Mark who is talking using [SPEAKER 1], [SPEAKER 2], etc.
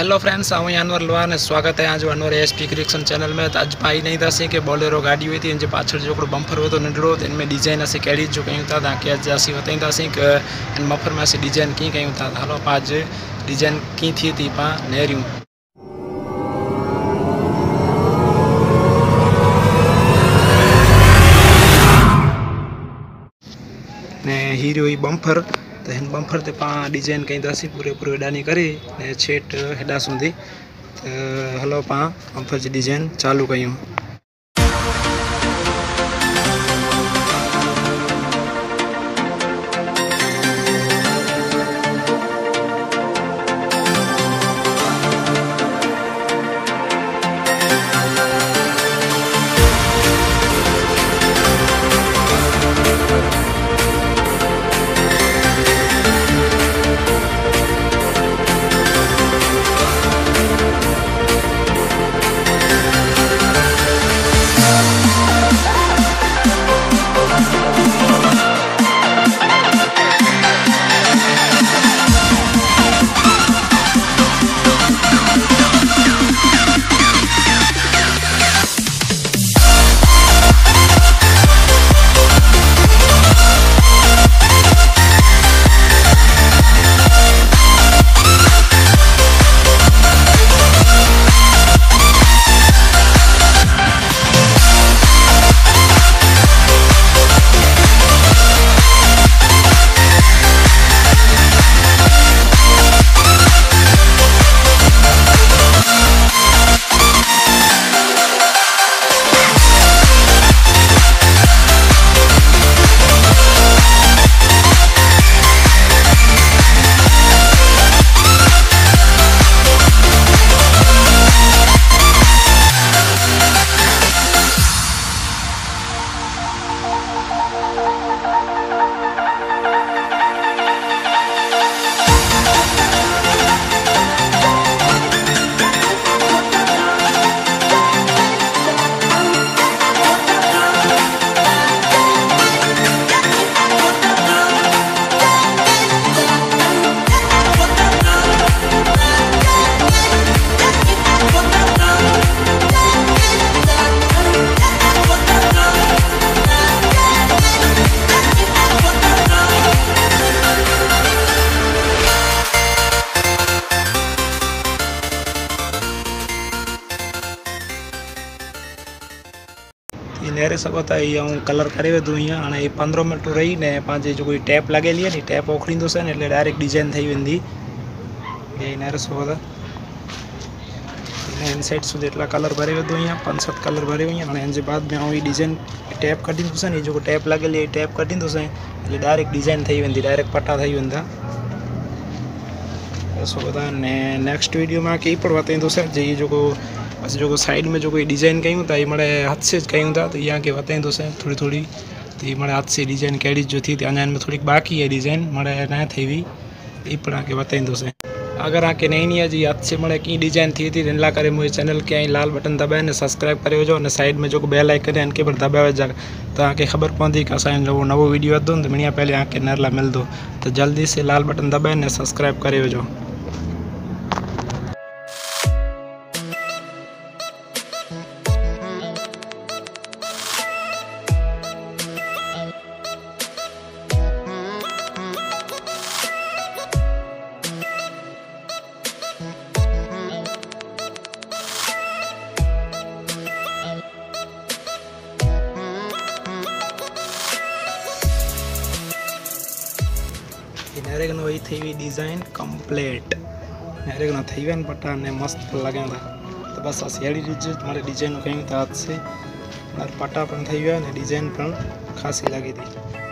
[SPEAKER 1] Hello friends हूँ अनवर लोहान स्वागत है आज Anwar S P creation channel में आज पाई नहीं था कि बोलेरो गाड़ी हुई थी पाचड़ जो बम्फर हो तो नंढड़ो तो इनमें डिज़ाइन अस कड़ी जो क्यों था तक अज अस बताईदी कि इन बम्फर में अस डिज़ाइन की क्यों था हलो आज डिज़ाइन की थी थी पा नेरियूं ने बम्फर તો એને બમ્ફર તે પા ડિઝાઇન કંઈ દસી પૂરેપૂરી હેડાની કરી ને છેટ હેડા સુધી. હલો પા બમ્ફર ડિઝાઇન ચાલુ કર્યું. नेरे सघो था कलर करे वेंदो हीअं हाणे हीअ पंद्रहों मिंट रही न जो जेको टैप लगे आहे नी, टैप ओखड़ींदोसीं એટલે डायरेक्ट डिज़ाइन થઈ વેંદી એ નેરે સઘો था ને ઇનસાઇડ સુધી એટલા કલર ભરી વેંદો हीअं सत कलर भरे वई हाणे हिन बाद में आउं हीअ डिज़ाइन टैप कढींदोसीं नी जेको टैप लगे आहे टैप कढींदोसीं એટલે डायरेक्ट डिज़ाइन थी वी डायरेक्ट पट्टा थी वा सघो था नेक्स्ट वीडियो में की पर बताईंदोसीं जे પછી जो साइड में जो कोई डिज़ाइन कयूं था ये मारे हाथ से कयूं था तो यहाँ की बताएँ दोस्तों थोड़ी थोड़ी तो ये मारे हाथ से डिज़ाइन कड़ी जो थी अना में थोड़ी बाकी है डिज़ाइन मारे ना थी हुई ये पर आके बताएँ दोस्तों अगर आके नहीं नहीं है जी हाथ से मारे कई डिज़ाइन थी थी इनला करे मुझे चैनल के आई लाल बटन दबाए ने सब्सक्राइब करे जो ने साइड में जो बेल आइकन है इनके पर दबाए जा तो आके खबर पवंदी कि असाइन जो नवो वीडियो अदो तो मिणिया पहले आके नरला मिलदो तो जल्दी से लाल बटन दबाए ने सब्सक्राइब करे जो હેરેગનો એ થઈ ગઈ ડિઝાઇન કમ્પ્લેટ હેરેગના થઈ ગયા ને પટ્ટા અને મસ્ત લાગ્યા હતા તો બસ આ શેડી રીતે મારે ડિઝાઇનનું કહ્યું હતું હાથ છે પટ્ટા પણ થઈ ગયા અને ડિઝાઇન પણ ખાસી લાગી હતી